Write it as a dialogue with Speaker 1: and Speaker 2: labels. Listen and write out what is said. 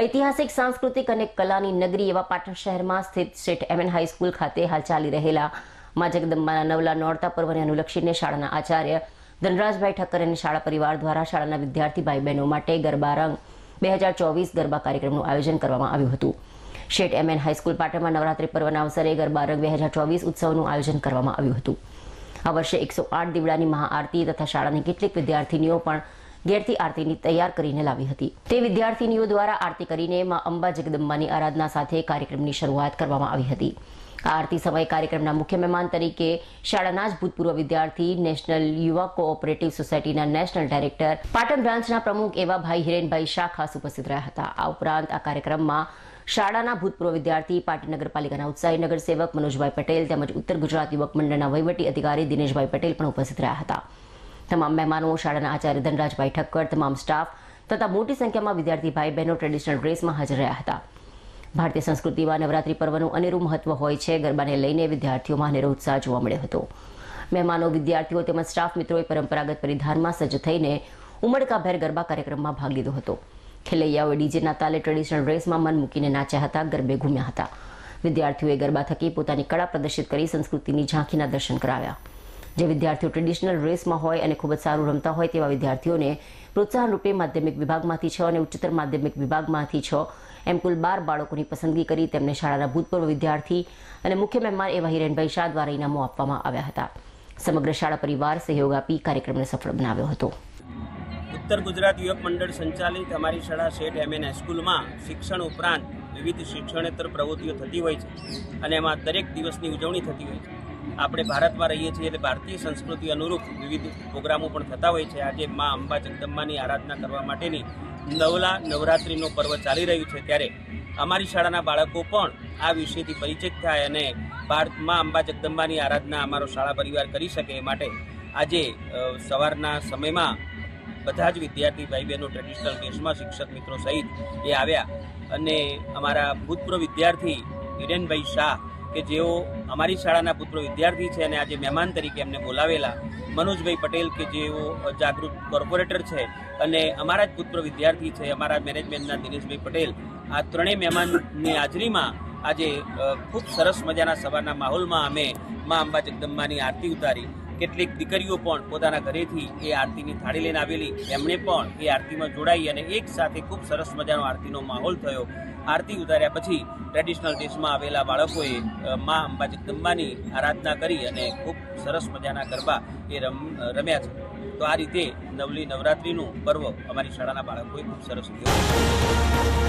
Speaker 1: ઐતિહાસિક, સાંસ્કૃતિક અને કલાની નગરી એવા પાટણ શહેરમાં સ્થિત શેઠ એમએન હાઈસ્કૂલ ખાતે હાલ ચાલી રહેલા મા જગદંબાના નવલા નોરતા પર્વને અનુલક્ષીને શાળાના આચાર્ય ધનરાજભાઈ ઠક્કર અને શાળા પરિવાર દ્વારા શાળાના વિદ્યાર્થી ભાઈ બહેનો માટે ગરબા રંગ બે હજાર ચોવીસ ગરબા કાર્યક્રમનું આયોજન કરવામાં આવ્યું હતું. શેઠ એમએન હાઈસ્કૂલ પાટણમાં નવરાત્રી પર્વના અવસરે ગરબા રંગ બે હજાર ચોવીસ ઉત્સવનું આયોજન કરવામાં આવ્યું હતું. આ વર્ષે એકસો આઠ દીવડાની મહાઆરતી તથા શાળાની કેટલીક વિદ્યાર્થીનીઓ પણ ઘેરથી આરતીની તૈયાર કરીને લાવી હતી. તે વિદ્યાર્થીનીઓ દ્વારા આરતી કરીને માં અંબા જગદંબાની આરાધના સાથે કાર્યક્રમની શરૂઆત કરવામાં આવી હતી. આ આરતી સમયે કાર્યક્રમના મુખ્ય મહેમાન તરીકે શાળાના જ ભૂતપૂર્વ વિદ્યાર્થી, નેશનલ યુવા કોઓપરેટિવ સોસાયટીના નેશનલ ડાયરેક્ટર, પાટણ બ્રાન્ચના પ્રમુખ એવા ભાઈ હિરેનભાઈ શાહ ખાસ ઉપસ્થિત રહ્યા હતા. આ ઉપરાંત આ કાર્યક્રમમાં શાળાના ભૂતપૂર્વ વિદ્યાર્થી, પાટણ નગરપાલિકાના ઉત્સાહી નગરસેવક મનોજભાઈ પટેલ તેમજ ઉત્તર ગુજરાત યુવક મંડળના વહીવટી અધિકારી દિનેશભાઈ પટેલ પણ ઉપસ્થિત રહ્યા હતા. તમામ મહેમાનો શાળાના આચાર્ય ધનરાજભાઈ ઠક્કર, તમામ સ્ટાફ તથા મોટી સંખ્યામાં વિદ્યાર્થી ભાઈ બહેનો ટ્રેડિશનલ ડ્રેસમાં હાજર રહ્યા હતા. ભારતીય સંસ્કૃતિમાં નવરાત્રી પર્વનું અનેરું મહત્વ હોય છે. ગરબાને લઈને વિદ્યાર્થીઓમાં અનેરો ઉત્સાહ જોવા મળ્યો હતો. મહેમાનો, વિદ્યાર્થીઓ તેમજ સ્ટાફ મિત્રોએ પરંપરાગત પરિધાનમાં સજ્જ થઈને ઉમળકાભેર ગરબા કાર્યક્રમમાં ભાગ લીધો હતો. ખેલૈયાઓએ ડીજેના તાલે ટ્રેડિશનલ ડ્રેસમાં મન મૂકીને નાચ્યા હતા, ગરબે ઘૂમ્યા હતા. વિદ્યાર્થીઓએ ગરબા થકી પોતાની કળા પ્રદર્શિત કરી સંસ્કૃતિની ઝાંખીના દર્શન કરાવ્યા. જે વિદ્યાર્થીઓ ટ્રેડિશનલ ડ્રેસમાં હોય અને ખૂબ જ સારું રમતા હોય તેવા વિદ્યાર્થીઓને પ્રોત્સાહન રૂપે માધ્યમિક વિભાગમાંથી છ અને ઉચ્ચતર માધ્યમિક વિભાગમાંથી છ એમ કુલ બાર બાળકોની પસંદગી કરી તેમને શાળાના ભૂતપૂર્વ વિદ્યાર્થી અને મુખ્ય મહેમાન એવા હિરેનભાઈ શાહ દ્વારા ઇનામો આપવામાં આવ્યા હતા. સમગ્ર શાળા પરિવાર સહયોગ આપી કાર્યક્રમને સફળ બનાવ્યો હતો.
Speaker 2: ઉત્તર ગુજરાત યુવક મંડળ સંચાલિત અમારી શાળા શેઠ એમએન હાઈસ્કૂલમાં શિક્ષણ ઉપરાંત વિવિધ શિક્ષણેતર પ્રવૃત્તિઓ થતી હોય છે અને એમાં દરેક દિવસની ઉજવણી થતી હોય છે. આપણે ભારતમાં રહીએ છીએ એટલે ભારતીય સંસ્કૃતિ અનુરૂપ વિવિધ પ્રોગ્રામો પણ થતા હોય છે. આજે મા અંબા જગદંબાની આરાધના કરવા માટેની નવલા નવરાત્રિનો પર્વ ચાલી રહ્યું છે ત્યારે અમારી શાળાના બાળકો પણ આ વિષયથી પરિચિત થાય અને ભારતમાં અંબા જગદંબાની આરાધના અમારો શાળા પરિવાર કરી શકે એ માટે આજે સવારના સમયમાં બધા જ વિદ્યાર્થી ભાઈ બહેનો ટ્રેડિશનલ ડ્રેસમાં શિક્ષક મિત્રો સહિત એ આવ્યા. અને અમારા ભૂતપૂર્વ વિદ્યાર્થી હિરેનભાઈ શાહ કે જેઓ અમારી શાળાના પુત્રો વિદ્યાર્થી છે અને આજે મહેમાન તરીકે એમને બોલાવેલા મનોજભાઈ પટેલ કે જેઓ જાગૃત કોર્પોરેટર છે અને અમારા જ પુત્ર વિદ્યાર્થી છે, અમારા મેનેજમેન્ટના દિનેશભાઈ પટેલ. આ ત્રણેય મહેમાનની હાજરીમાં આજે ખૂબ સરસ મજાના સવારના માહોલમાં અમે મા અંબા જગદંબાની આરતી ઉતારી. કેટલીક દીકરીઓ પણ પોતાના ઘરેથી એ આરતીની થાળી લઈને આવેલી. એમણે પણ એ આરતીમાં જોડાઈ અને એક સાથે ખૂબ સરસ મજાનો આરતીનો માહોલ થયો. આરતી ઉતાર્યા પછી ટ્રેડિશનલ ડ્રેસમાં આવેલા બાળકોએ મા અંબા જગદંબાની આરાધના કરી અને ખૂબ સરસ મજાના ગરબા એ રમ રમ્યા છે. તો આ રીતે નવલી નવરાત્રિનું પર્વ અમારી શાળાના બાળકોએ ખૂબ સરસ ઉજવ્યું